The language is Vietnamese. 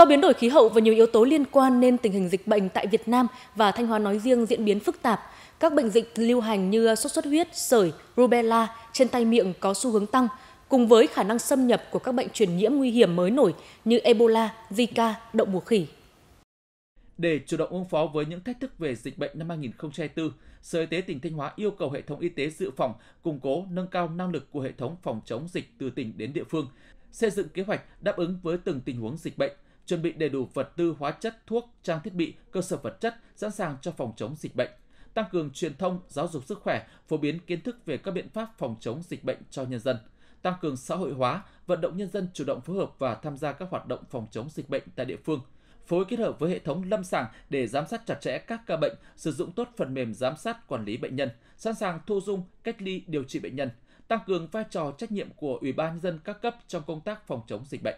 Do biến đổi khí hậu và nhiều yếu tố liên quan nên tình hình dịch bệnh tại Việt Nam và Thanh Hóa nói riêng diễn biến phức tạp. Các bệnh dịch lưu hành như sốt xuất huyết, sởi, rubella trên tay miệng có xu hướng tăng, cùng với khả năng xâm nhập của các bệnh truyền nhiễm nguy hiểm mới nổi như Ebola, Zika, đậu mùa khỉ. Để chủ động ứng phó với những thách thức về dịch bệnh năm 2024, Sở Y tế tỉnh Thanh Hóa yêu cầu hệ thống y tế dự phòng củng cố nâng cao năng lực của hệ thống phòng chống dịch từ tỉnh đến địa phương, xây dựng kế hoạch đáp ứng với từng tình huống dịch bệnh, chuẩn bị đầy đủ vật tư hóa chất, thuốc, trang thiết bị, cơ sở vật chất sẵn sàng cho phòng chống dịch bệnh, tăng cường truyền thông, giáo dục sức khỏe, phổ biến kiến thức về các biện pháp phòng chống dịch bệnh cho nhân dân, tăng cường xã hội hóa, vận động nhân dân chủ động phối hợp và tham gia các hoạt động phòng chống dịch bệnh tại địa phương, phối kết hợp với hệ thống lâm sàng để giám sát chặt chẽ các ca bệnh, sử dụng tốt phần mềm giám sát quản lý bệnh nhân, sẵn sàng thu dung, cách ly điều trị bệnh nhân, tăng cường vai trò trách nhiệm của Ủy ban nhân dân các cấp trong công tác phòng chống dịch bệnh.